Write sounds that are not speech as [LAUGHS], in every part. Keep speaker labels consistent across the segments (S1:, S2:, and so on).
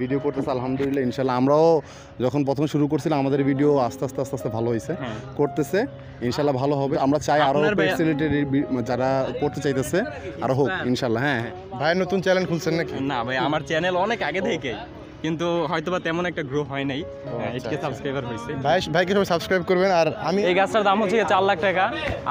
S1: Video করতেছে আলহামদুলিল্লাহ ইনশাল্লাহ। আমরাও যখন প্রথম শুরু করছিলাম আমাদের ভিডিও আস্তে আস্তে আস্তে আস্তে ভালো হয়েছে।
S2: হ্যাঁ।
S1: করতেছে ইনশাল্লাহ ভালো হবে। আমরা চাই আরও যারা করতে চাইতেছে আরও হোক ইনশাল্লাহ হ্যাঁ হ্যাঁ।
S3: ভাই নতুন চ্যানেল খুলছেন নাকি?
S2: না ভাই আমার চ্যানেল অনেক আগে থেকে কিন্তু হয়তোবা তেমন একটা গ্রো হয় নাই। এইটকে সাবস্ক্রাইবার হয়েছে।
S3: ভাই ভাইকে সবাই সাবস্ক্রাইব করবেন আর আমি
S2: এই গাছটার দাম হচ্ছে চার লাখ টাকা।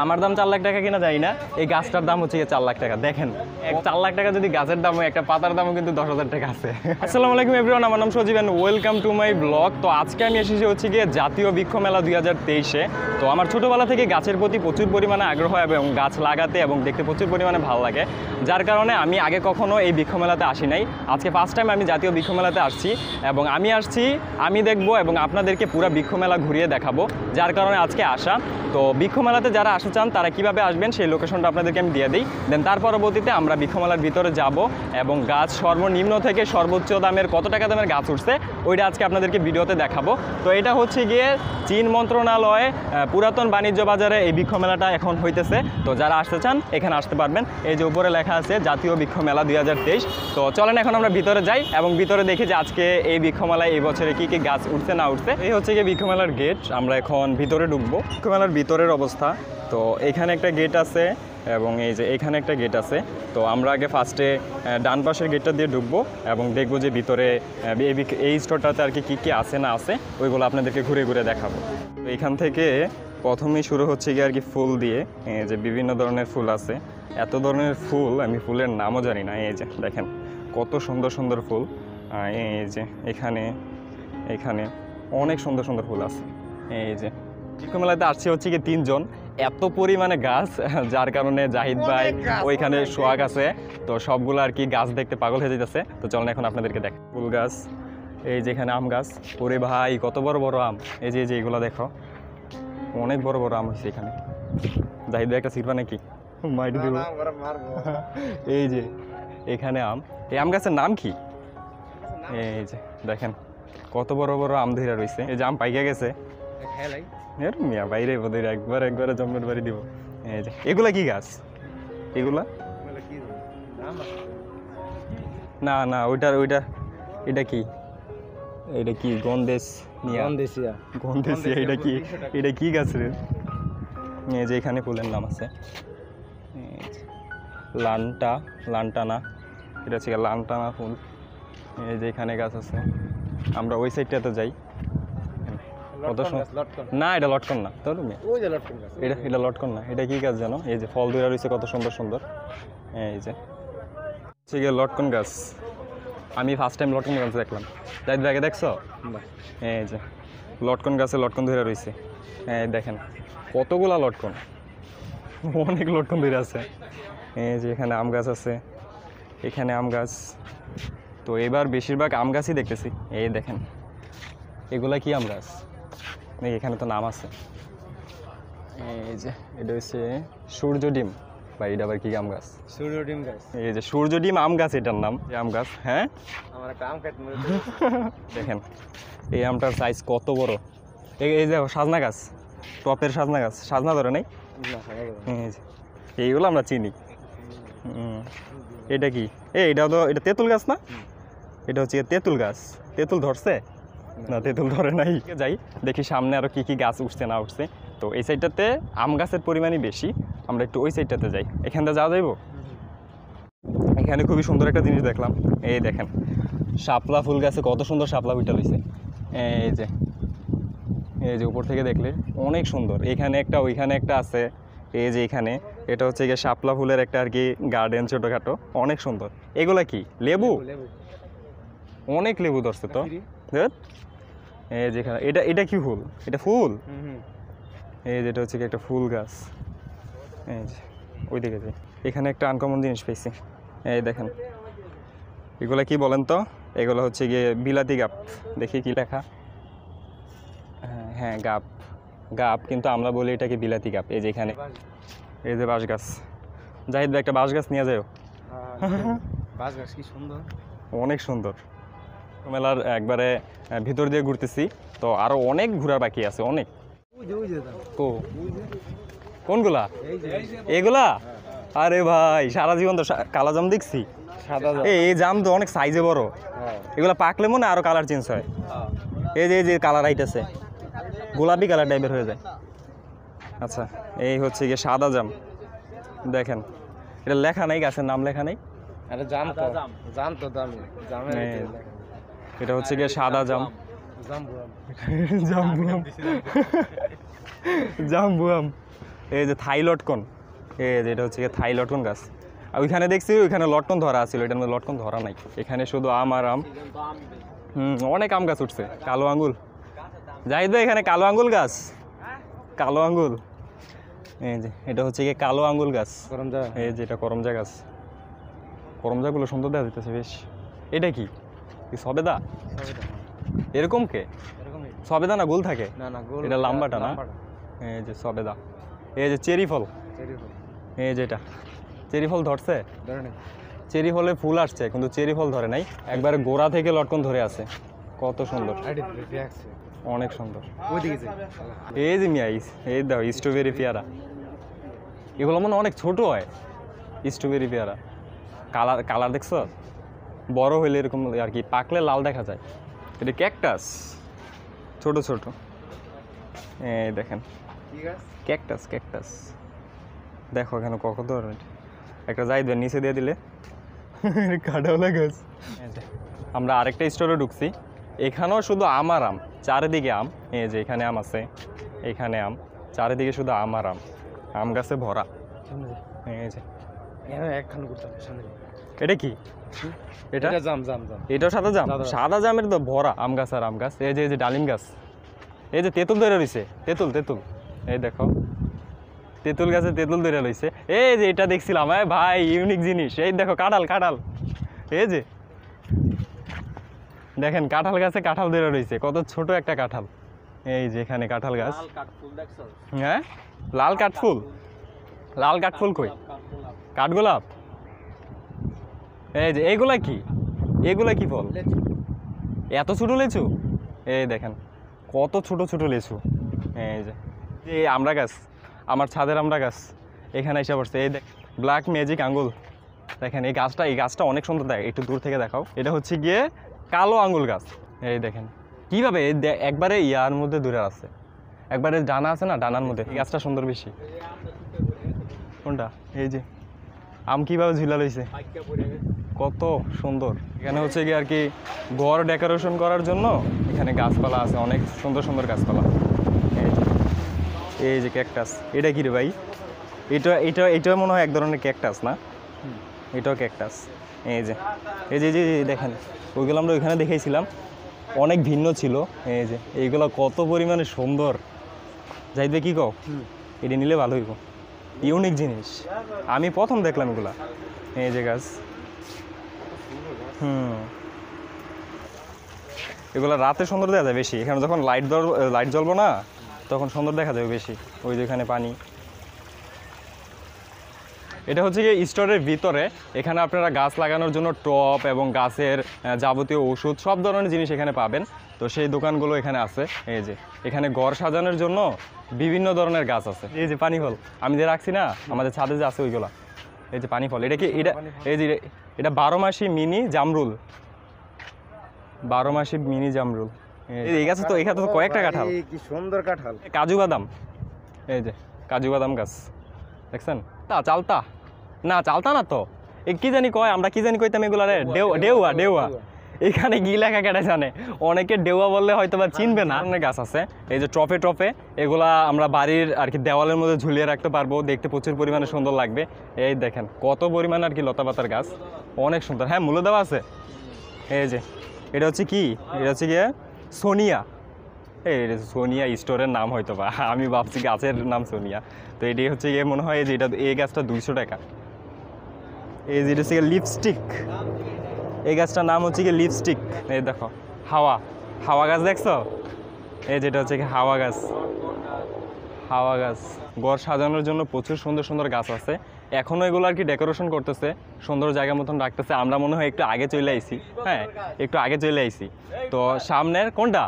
S2: আমার দাম চার লাখ টাকা কিনা যায় না। এই গাছটার দাম হচ্ছে চার লাখ টাকা। দেখেন এক চার লাখ টাকা যদি গাছের দাম হয় একটা পাতার দামও কিন্তু দশ হাজার টাকা আছে। আসসালামু আলাইকুম এভরিওয়ান আমার নাম Sajib and welcome to my blog তো আজকে আমি এসেছি হচ্ছে গিয়ে জাতীয় বৃক্ষ মেলা দুই হাজার তেইশে। তো আমার ছোটোবেলা থেকে গাছের প্রতি প্রচুর পরিমাণে আগ্রহ এবং গাছ লাগাতে এবং দেখতে প্রচুর পরিমাণে ভালো লাগে। যার কারণে আমি আগে কখনো এই বৃক্ষ মেলাতে আসি নাই। আজকে ফার্স্ট টাইম আমি জাতীয় বৃক্ষ মেলাতে আসছি। এবং আমি আসছি, আমি দেখব এবং আপনাদেরকে পুরো বৃক্ষ ঘুরিয়ে দেখাবো, যার কারণে আজকে আসা। তো বৃক্ষ মেলাতে যারা আসতে চান, তারা কীভাবে আসবেন সেই লোকেশনটা আপনাদেরকে আমি দিয়ে দিই। দেন তার পরবর্তীতে আমরা বৃক্ষ মেলার ভিতরে যাব এবং গাছ সর্বনিম্ন থেকে সর্বোচ্চ দামের কত টাকা দামের গাছ উঠছে, ওইটা আজকে আপনাদেরকে ভিডিওতে দেখাবো। তো এটা হচ্ছে গিয়ে চীন মন্ত্রণালয়ে পুরাতন বাণিজ্য বাজারে এই বৃক্ষ মেলাটা এখন হইতেছে। তো যারা আসতে চান, এখানে আসতে পারবেন। এই যে উপরে লেখা আছে, জাতীয় বৃক্ষ মেলা দুই হাজার তেইশ। তো চলেন এখন আমরা ভিতরে যাই এবং ভিতরে দেখি যে আজকে এই বৃক্ষ মেলায় এই বছরে কি কি গাছ উঠছে, না উঠছে? এই হচ্ছে গিয়ে বৃক্ষ মেলার গেট আমরা এখন ভিতরে ঢুকবো। বৃক্ষ মেলার ভিতরের অবস্থা। তো এখানে একটা গেট আছে এবং এই যে এখানে একটা গেট আছে। তো আমরা আগে ফার্স্টে ডান পাশের গেটটা দিয়ে ঢুকবো এবং দেখব যে ভিতরে এই স্টোরটাতে আর কি, কী কী আছে, না আছে, ওইগুলো আপনাদেরকে ঘুরে ঘুরে দেখাবো। তো এখান থেকে প্রথমেই শুরু হচ্ছে গিয়ে আর কি ফুল দিয়ে যে বিভিন্ন ধরনের ফুল আছে। এত ধরনের ফুল, আমি ফুলের নামও জানি না, এই যে দেখেন, কত সুন্দর সুন্দর ফুল। এই যে এখানে এখানে অনেক সুন্দর সুন্দর ফুল আছে। এই যে মেলাতে আসছে হচ্ছে কি তিনজন। এত পরিমাণে গাছ যার কারণে জাহিদ ভাই ওইখানে সোয়াগ আছে। তো সবগুলো আর কি গাছ দেখতে পাগল হয়ে যেতেছে তো চলেন এখন আপনাদেরকে দেখ ফুল গাছ এই যে এখানে আম গাছ। ওরে ভাই কত বড় বড় আম। এই যে এই যে এগুলো দেখো। অনেক বড় বড় আম হয়েছে এখানে। জাহিদ ভাই একটা সিটবা নাকি? মাইট দিব। এই যে এখানে আম। এই আম গাছের নাম কি? এই যে দেখেন কত বড় বড় আম ধরে রয়েছে এই যে আম পাইকে গেছে। এর মিয়া বাইরে বোধহয় একবার একবারে জন্মের বাড়ি দিব। এই যে এগুলা কি গাছ? এগুলা? না না ওইটার ওইটা এটা কি? এটা কি গন্দেশ মিয়া? গন্দেশিয়া এটা কি এটা কি গাছ রে? এই যে এখানে ফুলের নাম আছে। লান্টা লান্টানা। এটা হচ্ছে গিয়ে লান্টানা ফুল। এই যে এখানে গাছ আছে। আমরা ওই সাইডটাতে যাই। কত না এটা লটকন না মেয়ে এটা এটা লটকন না এটা কি গাছ জানো? এই যে ফল ধরে রয়েছে কত সুন্দর সুন্দর। হ্যাঁ এই যে। হচ্ছে গিয়ে লটকন গাছ। আমি ফার্স্ট টাইম লটকন গাছ দেখলাম। যাই দেখে দেখছ? এই যে লটকন গাছে লটকন ধরে রয়েছে এই দেখেন কতগুলা লটকন? অনেক লটকন ধরে আছে। এই যে এখানে আম গাছ আছে এখানে আম গাছ তো এবার বেশিরভাগ আম গাছই দেখতেছি। এই দেখেন এগুলা কি আম গাছ? এই এখানে তো নাম আছে। এই যে এটা হচ্ছে সূর্য ডিম বা এটা আবার কি আম গাছ?
S3: সূর্য ডিম গাছ।
S2: এই যে সূর্য ডিম আম গাছ এটার নাম। এই আম গাছ হ্যাঁ?
S3: আমার একটা আম খাইতে [LAUGHS]
S2: দেখেন এই আমটার সাইজ কত বড়? এই এই যে সাজনা গাছ টপের সাজনা গাছ। সাজনা ধরে নাই? এই এইগুলো আমরা চিনি। এটা কি? এ এটা তো এটা তেঁতুল গাছ না? এটা হচ্ছে তেঁতুল গাছ। তেঁতুল ধরছে? না, তেঁতুল ধরে নাই। যাই, দেখি সামনে আরও কি কি গাছ উঠছে, না উঠছে। তো এই সাইডটাতে আম গাছের পরিমাণই বেশি। আমরা একটু ওই সাইডটাতে যাই। এখান থেকে যাওয়া যাইব? এখানে খুবই সুন্দর একটা জিনিস দেখলাম। এই দেখেন, শাপলা ফুল গাছে কত সুন্দর শাপলা উইটা লইছে। এই যে এই যে উপর থেকে দেখলে অনেক সুন্দর। এখানে একটা, ওইখানে একটা আছে। এই যে এখানে, এটা হচ্ছে গিয়ে শাপলা ফুলের একটা আর কি গার্ডেন ছোটোখাটো। অনেক সুন্দর। এগুলা কি? লেবু। অনেক লেবু ধরছে তো। এই যে এখানে এটা এটা কি ফুল? এটা ফুল? এই যেটা হচ্ছে কি একটা ফুল গাছ। এই যে ওই দিকে যাই। এখানে একটা আনকমন জিনিস পেয়েছি এই দেখেন। এগুলো কি বলেন তো? এগুলো হচ্ছে গিয়ে বিলাতি গাপ। দেখি কি লেখা। হ্যাঁ, হ্যাঁ গাপ। গাপ কিন্তু আমরা বলি এটাকে বিলাতি গাপ। এই যে এখানে। এই যে বাঁশ গাছ। জাহিদ ভাই একটা বাঁশ গাছ নিয়ে যাও
S3: বাস গাছ কি সুন্দর।
S2: অনেক সুন্দর। মেলার একবারে ভিতর দিয়ে ঘুরতেছি। তো আরও অনেক ঘোরার বাকি আছে অনেক। কো কোনগুলা? এগুলা? আরে ভাই সারা জীবন তো সা- কালো জাম দেখছি।
S3: সাদা
S2: এই এই জাম তো অনেক সাইজে বড়।
S3: এগুলা
S2: এগুলো পাকলে মনে আরও কালার চেঞ্জ হয়। এই যে এই যে কালার আইতেছে গোলাপি কালার টাইপের হয়ে যায়। আচ্ছা এই হচ্ছে গিয়ে সাদা জাম। দেখেন এটা লেখা নাই গাছের নাম লেখা নেই।
S3: আরে জাম তো। জাম। তো দামি। জামের
S2: এই,
S3: এটা
S2: হচ্ছে গিয়ে সাদা জাম।
S3: জাম বুয়াম।
S2: জাম্বুয়াম। [LAUGHS] [LAUGHS] জাম্বুয়াম। এই যে থাই লটকন। এই যে এটা হচ্ছে গিয়ে থাই লটকন গাছ। আর ওইখানে দেখছি ওইখানে লটকন ধরা আছিল এটার মধ্যে লটকন ধরা নাই। এখানে শুধু আম আর আম। হুম অনেক আম গাছ উঠছে। কালো আঙ্গুল। যাই তো এখানে কালো আঙ্গুল গাছ? কালো আঙ্গুল। এই যে এটা হচ্ছে গিয়ে কালো আঙ্গুল গাছ।
S3: গরম যা
S2: এই যে এটা করমজা গাছ। করমজাগুলো সুন্দর দেখা যাইতেছে বেশ। এটা কি? কি সবেদা? এরকম কে? সবেদা না গোল থাকে?
S3: না না গোল
S2: এটা লম্বাটা না? এই যে সবেদা। এই যে চেরি ফল। এই যেটা চেরি ফল ধরছে? চেরি ফলে ফুল আসছে কিন্তু চেরি ফল ধরে নাই। একবারে গোড়া থেকে লটকন ধরে আছে। কত সুন্দর। অনেক সুন্দর। এই যে মিয়াইস এই দাও স্ট্রবেরি পেয়ারা। এগুলো মনে অনেক ছোট হয় স্ট্রবেরি পেয়ারা। কালার কালার দেখছ? বড় হইলে এরকম আর কি পাকলে লাল দেখা যায়। এটা ক্যাকটাস ছোট ছোট। এই দেখেন। Cactus cactus. দেখো এখানে কত ধরনের। একটা যাই দেন নিচে দিয়ে দিলে। [LAUGHS] কাটাওলা গাছ আমরা আরেকটা স্টোরে ঢুকছি। এখানেও শুধু আম আর আম চারিদিকে আম। এই যে এখানে আম আছে এখানে আম। চারিদিকে শুধু আম আর আম। আম গাছে ভরা। এই যে।
S3: একখানে করতে হবে সামনে।
S2: এটা কি? এটা?
S3: জাম জাম জাম।
S2: এটাও সাদা জাম?
S3: সাদা।
S2: জামের তো ভরা। আম গাছ আর আম গাছ। এই যে এই যে ডালিম গাছ। এই যে তেঁতুল ধরে রইছে। তেঁতুল তেঁতুল। এই দেখো। তেঁতুল গাছে তেঁতুল ধরে রইছে। এই যে এটা দেখছিলাম। হ্যাঁ ভাই ইউনিক জিনিস। এই দেখো কাঁঠাল কাঁঠাল। এই যে। দেখেন কাঁঠাল গাছে কাঁঠাল ধরে রইছে। কত ছোট একটা কাঁঠাল। এই যে এখানে কাঁঠাল গাছ। হ্যাঁ? লাল কাঠফুল। লাল কাঠফুল কই? কাঠগোলাপ। এই যে এইগুলা কি? এগুলা কি ফল? এত ছোট লেচু? এই দেখেন কত ছোট ছোট লেচু। এই যে এই আমরা গাছ আমার ছাদের আমরা গাছ এখানে এসে পড়ছে। এই দেখ ব্ল্যাক ম্যাজিক আঙ্গুল। দেখেন এই গাছটা এই গাছটা অনেক সুন্দর দেখ একটু দূর থেকে দেখাও। এটা হচ্ছে গিয়ে কালো আঙ্গুল গাছ। এই দেখেন কীভাবে? একবারে ইয়ার মধ্যে দূরে আছে। একবারে ডানা আছে না ডানার মধ্যে। এই গাছটা সুন্দর বেশি। কোনটা? এই যে আম কীভাবে ঝুলা লইছে? কত সুন্দর। এখানে হচ্ছে কি আর কি ঘর ডেকোরেশন করার জন্য এখানে গাছপালা আছে অনেক সুন্দর সুন্দর গাছপালা। এই যে- ক্যাকটাস এটা কি রে ভাই? এটা এটা এটা মনে হয় এক ধরনের ক্যাকটাস না? এটাও ক্যাকটাস এই যে এই যে এই যে দেখেন ওইগুলো আমরা ওইখানে দেখেছিলাম। অনেক ভিন্ন ছিল। এই যে এইগুলো কত পরিমাণে সুন্দর। যাইবে কি কও। এটি নিলে ভালো হইব। ইউনিক জিনিস। আমি প্রথম দেখলাম এগুলা। এই যে গাছ। এগুলো রাতে সুন্দর দেখা যায় বেশি। এখানে যখন লাইট লাইট জ্বলবো না, তখন সুন্দর দেখা যাবে বেশি। ওই যে এখানে পানি। এটা হচ্ছে কি স্টোরের ভিতরে। এখানে আপনারা গাছ লাগানোর জন্য টপ এবং গাছের যাবতীয় ওষুধ, সব ধরনের জিনিস এখানে পাবেন। তো সেই দোকানগুলো এখানে আছে। এই যে, এখানে ঘর সাজানোর জন্য বিভিন্ন ধরনের গাছ আছে। এই যে পানি হল। আমি যে রাখছি না, আমাদের ছাদে যে আছে ওইগুলা। এই যে পানি ফল এটা কি এটা এই যে এটা বারো মাসি মিনি জামরুল। বারো মাসি মিনি জামরুল। এই- গাছে তো এখানে তো কয়েকটা কাঁঠাল।
S3: কি সুন্দর কাঁঠাল।
S2: কাজু বাদাম। এই যে কাজু বাদাম গাছ। দেখছেন? তা চালতা। না চালতা না তো। এ কি জানি কয় আমরা কি জানি কইতাম এগুলা রে ডেউ ডেউয়া। ডেউয়া। এখানে কি লেখা কেটে জানে। অনেকে ডেউয়া বললে হয়তো বা চিনবে না। অনেক গাছ আছে। এই যে টপে টপে এগুলা আমরা বাড়ির আর কি দেওয়ালের মধ্যে ঝুলিয়ে রাখতে পারব। দেখতে প্রচুর পরিমাণে সুন্দর লাগবে। এই দেখেন, কত পরিমাণ আর কি লতা পাতার গাছ। অনেক সুন্দর। হ্যাঁ মূল্য দেওয়া আছে? এই যে, এটা হচ্ছে কি? এটা হচ্ছে গিয়ে সোনিয়া। এই সোনিয়া স্টোরের নাম হয়তো বা আমি ভাবছি গাছের নাম সোনিয়া। তো এটি হচ্ছে গিয়ে মনে হয় যে এটা, এই গাছটা দুইশো টাকা। এই যে এটা হচ্ছে লিপস্টিক এই গাছটার নাম হচ্ছে গিয়ে লিপস্টিক এই দেখো, হাওয়া। হাওয়া গাছ দেখছ? এই যেটা হচ্ছে কি হাওয়া গাছ। হাওয়া গাছ। ঘর সাজানোর জন্য প্রচুর সুন্দর সুন্দর গাছ আছে। এখনও এগুলো আর কি ডেকোরেশন করতেছে, সুন্দর জায়গা মতন রাখতেছে। আমরা মনে হয় একটু আগে চলে আইছি। হ্যাঁ একটু আগে চলে আইছি। তো সামনের কোনটা?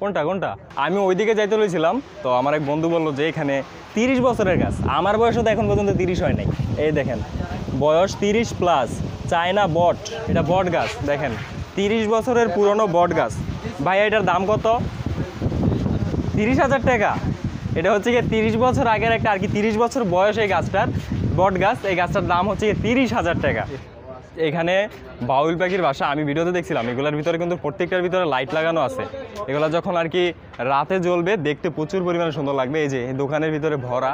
S2: কোনটা কোনটা? আমি ওইদিকে যাইতে লইছিলাম। তো আমার এক বন্ধু বলল যে এখানে তিরিশ বছরের গাছ। আমার বয়সও তো এখন পর্যন্ত তিরিশ হয় নাই। এই দেখেন, বয়স তিরিশ প্লাস চায়না বট, এটা বট গাছ, দেখেন। তিরিশ বছরের পুরনো বট গাছ। ভাইয়া, এটার দাম কত? তিরিশ হাজার টাকা। এটা হচ্ছে গিয়ে তিরিশ বছর আগের একটা, আর কি তিরিশ বছর বয়স এই গাছটার, বট গাছ। এই গাছটার দাম হচ্ছে গিয়ে তিরিশ হাজার টাকা। এখানে বাউল পাখির বাসা, আমি ভিডিওতে দেখছিলাম, এগুলোর ভিতরে কিন্তু প্রত্যেকটার ভিতরে লাইট লাগানো আছে। এগুলো যখন আর কি রাতে জ্বলবে, দেখতে প্রচুর পরিমাণে সুন্দর লাগবে। এই যে দোকানের ভিতরে ভরা,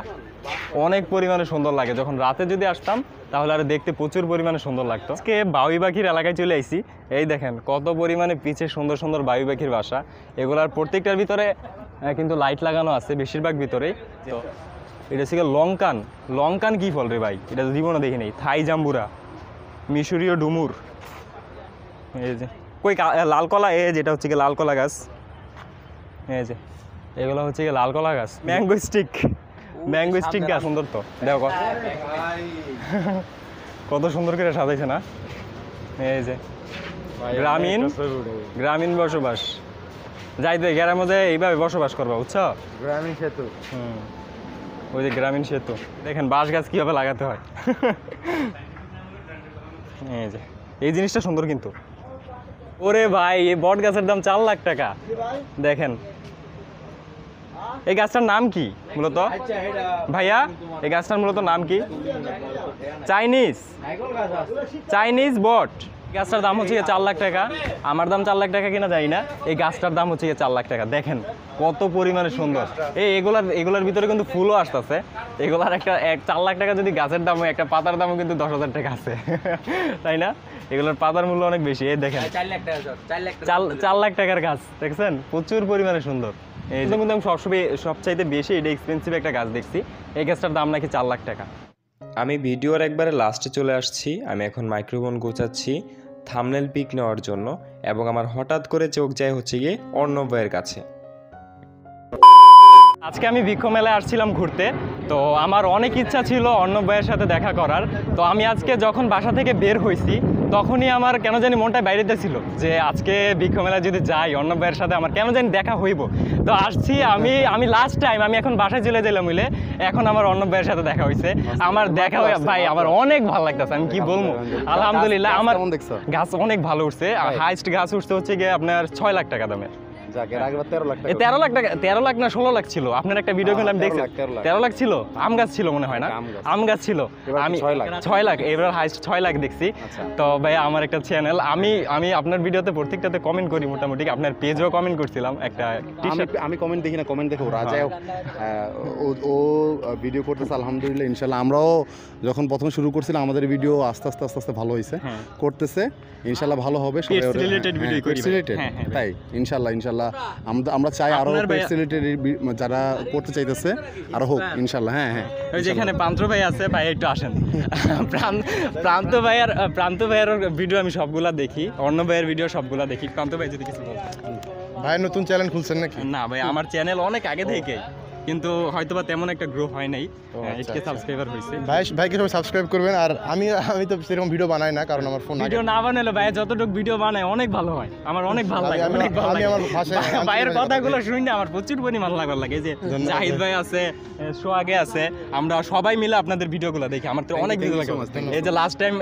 S2: অনেক পরিমাণে সুন্দর লাগে। যখন রাতে যদি আসতাম, তাহলে আর দেখতে প্রচুর পরিমাণে সুন্দর লাগতো। আজকে বাউই পাখির এলাকায় চলে আইছি এই দেখেন, কত পরিমাণে পিছে সুন্দর সুন্দর বায়ু পাখির বাসা। এগুলার প্রত্যেকটার ভিতরে কিন্তু লাইট লাগানো আছে বেশিরভাগ ভিতরেই। তো, এটা হচ্ছে লঙ্কান লঙ্কান কি ফল রে ভাই? এটা জীবনে দেখি নেই থাই জাম্বুরা। মিশরীয় ডুমুর। এই যে কই লাল কলা? এই যেটা হচ্ছে কি লাল কলা গাছ। এই যে এগুলো হচ্ছে কি লাল কলা গাছ। ম্যাঙ্গো স্টিক ম্যাঙ্গো স্টিক গাছ। সুন্দর তো। দেখো। কত- [LAUGHS] কত সুন্দর করে সাজাইছে না? এই যে গ্রামীণ গ্রামীণ বসবাস। যাইতে গ্রামের মধ্যে এইভাবে বসবাস করবা বুঝছ?
S3: গ্রামীণ সেতু।
S2: হুম। ওই যে গ্রামীণ সেতু। দেখেন বাঁশ গাছ কীভাবে লাগাতে হয়। [LAUGHS] এই যে, এই জিনিসটা সুন্দর কিন্তু। ওরে ভাই, এই বট গাছের দাম চার লাখ টাকা। দেখেন। এই গাছটার নাম কি মূলত? ভাইয়া, এই গাছটার মূলত নাম কি? চাইনিজ। চাইনিজ বট। গাছটার দাম হচ্ছে চার লাখ টাকা। আমার দাম চার লাখ টাকা কিনা যায় না। এই গাছটার দাম হচ্ছে চার লাখ টাকা। দেখেন কত পরিমাণে সুন্দর। এই এগুলার এগুলার ভিতরে কিন্তু ফুলও আসতেছে। এগুলার একটা এক চার লাখ টাকা যদি গাছের দাম হয় একটা পাতার দামও কিন্তু দশ হাজার টাকা আছে। [LAUGHS] তাই না? এগুলোর পাতার মূল্য অনেক বেশি। এই দেখেন।
S3: চার লাখ
S2: টাকার গাছ দেখছেন? প্রচুর পরিমাণে সুন্দর। এই কিন্তু আমি সবসময় সবচাইতে বেশি এটা এক্সপেন্সিভ একটা গাছ দেখছি। এই গাছটার দাম নাকি চার লাখ টাকা।
S4: আমি ভিডিওর একবারে লাস্টে চলে আসছি। আমি এখন মাইক্রোফোন গোছাচ্ছি। থামনেল পিক নেওয়ার জন্য এবং আমার হঠাৎ করে চোখ যায় হচ্ছে গিয়ে অর্ণব ভাইয়ের কাছে।
S2: আজকে আমি বৃক্ষ মেলায় আসছিলাম ঘুরতে, তো আমার অনেক ইচ্ছা ছিল অর্ণব ভাইয়ের সাথে দেখা করার। তো আমি আজকে যখন বাসা থেকে বের হয়েছি তখনই আমার কেন জানি মনটা বাইরেতে ছিল যে আজকে বৃক্ষ মেলায় যদি যাই অর্ণব ভাইয়ের সাথে আমার কেন জানি দেখা হইব। তো আসছি আমি আমি লাস্ট টাইম আমি এখন বাসায় চলে গেলাম মিলে এখন আমার অর্ণব ভাইয়ের সাথে দেখা হয়েছে আমার দেখা হয়ে ভাই আমার অনেক ভালো লাগতেছে আমি কি বলব? আলহামদুলিল্লাহ আমার গাছ অনেক ভালো উঠছে হাইস্ট গাছ উঠছে হচ্ছে গিয়ে আপনার ছয় লাখ টাকা দামের।
S1: যাক এর আগেবার তেরো লাখ
S2: তেরো লাখ টাকা তেরো লাখ না ষোলো লাখ ছিল। আপনার একটা ভিডিও
S1: হ্যাঁ,
S2: কিন্তু আমি দেখছি।
S1: লাখ, 13 লাখ।
S2: তেরো লাখ ছিল আম গাছ ছিল মনে হয় না?
S1: আম গাছ।
S2: ছিল। আমি
S1: ছয় লাখ।
S2: ছয় লাখ এবার হাইস্ট ছয় লাখ দেখছি। তো ভাই আমার একটা চ্যানেল আমি আমি আপনার ভিডিওতে প্রত্যেকটাতে কমেন্ট করি মোটামুটি। আপনার পেজও কমেন্ট করছিলাম একটা
S1: আমি কমেন্ট দেখি না কমেন্ট দেখে ওরা। যাই ও- ভিডিও করতেছে আলহামদুলিল্লাহ ইনশাল্লাহ। আমরাও যখন প্রথম শুরু করছিলাম আমাদের ভিডিও আস্তে আস্তে আস্তে আস্তে ভালো হয়েছে।
S2: হ্যাঁ।
S1: করতেছে ইনশাল্লাহ ভালো হবে
S2: করি হ্যাঁ, হ্যাঁ,
S1: তাই ইনশাল্লাহ ইনশাল্লাহ। আমরা আমরা চাই আরও রিলেটেড যারা করতে চাইতেছে আর হোক ইনশাল্লাহ হ্যাঁ হ্যাঁ
S2: ওই যেখানে প্রান্ত ভাই আছে ভাই একটু আসেন। প্রান্ত ভাই আর প্রান্ত ভাইয়ের ভিডিও আমি সবগুলা দেখি অন্য ভাইয়ের ভিডিও সবগুলা দেখি। প্রান্ত ভাই যদি কিছু বলতেন।
S5: ভাই নতুন চ্যানেল খুলছেন নাকি?
S2: না ভাই আমার চ্যানেল অনেক আগে থেকেই কিন্তু হয়তোবা তেমন একটা গ্রো হয় নাই
S5: আচ্ছা,
S2: এইটকে সাবস্ক্রাইবার হয়েছে।
S5: ভাই ভাইকে সবাই সাবস্ক্রাইব করবেন আর আমি আমি তো সেরকম ভিডিও বানাই না কারণ আমার ফোন
S2: ভিডিও না বানালে ভাই যতটুকু ভিডিও বানায় অনেক ভালো হয়। আমার অনেক ভালো লাগে অনেক ভালো লাগে।
S5: আমার ভাষায়
S2: ভাইয়ের কথাগুলো শুনে আমার প্রচুর পরিমাণ লাগবার লাগে। যে জাহিদ ভাই আছে সোহাগে আছে আমরা সবাই মিলে আপনাদের ভিডিওগুলো দেখি আমার তো অনেক ভিডিও লাগে। এই যে লাস্ট টাইম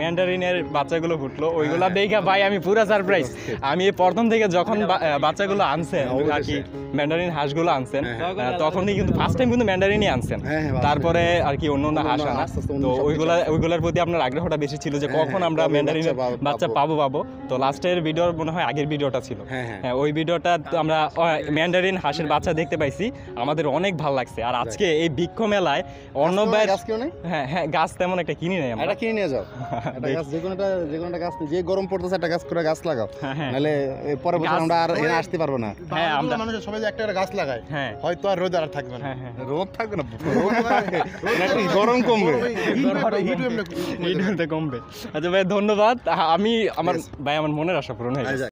S2: ম্যান্ডারিনের বাচ্চাগুলো ফুটলো ওইগুলা দেখে ভাই আমি পুরো সারপ্রাইজ আমি এই প্রথম থেকে যখন বা- বাচ্চাগুলো আনছেন
S1: হ্যাঁ,
S2: আর কি। ম্যান্ডারিন হাঁসগুলো আনছেন
S1: হ্যাঁ,
S2: তখনই কিন্তু ফার্স্ট টাইম কিন্তু ম্যান্ডারিনই আনছেন।
S1: হ্যাঁ, হ্যাঁ,
S2: তারপরে আর কি অন্য অন্য হাঁস আনা।
S1: অন্য
S2: তো ওইগুলা। ওইগুলোর প্রতি আপনার আগ্রহটা বেশি ছিল যে
S1: হ্যাঁ,
S2: কখন
S1: হ্যাঁ,
S2: আমরা
S1: কবে
S2: ম্যান্ডারিনের
S1: বাচ্চা পাবো-
S2: পাবো। তো লাস্টের ভিডিওর মনে হয় আগের ভিডিওটা ছিল।
S1: হ্যাঁ, হ্যাঁ।
S2: হ্যাঁ ওই ভিডিওটা আমরা ম্যান্ডারিন হাঁসের বাচ্চা দেখতে পাইছি। আমাদের অনেক ভালো লাগছে। আর আজকে এই বৃক্ষ মেলায়
S1: কেউ নেই?
S2: হ্যাঁ হ্যাঁ গাছ তেমন একটা কিনি নাই আমরা।
S1: এটা কিনে নিয়ে যাও। [LAUGHS] একটা গাছ যে কোনোটা যে কোনোটা গাছ যে গরম পড়তেছে একটা গাছ করে গাছ লাগাও।
S2: হ্যাঁ, হ্যাঁ।
S1: নাহলে পরে বছর আমরা আর এখানে আসতে পারব না।
S2: হ্যাঁ, আমরা-
S5: মানুষের সবাই একটা করে গাছ লাগায়
S2: হ্যাঁ
S5: হয়তো আর রোদ আর থাকবে না
S2: হ্যাঁ হ্যাঁ
S1: রোদ থাকবে না রোদ থাকবে গরম কমবে
S2: হিট কমবে আচ্ছা ভাই ধন্যবাদ আমি আমার ভাই আমার মনের আশা পূরণ হয়ে গেছে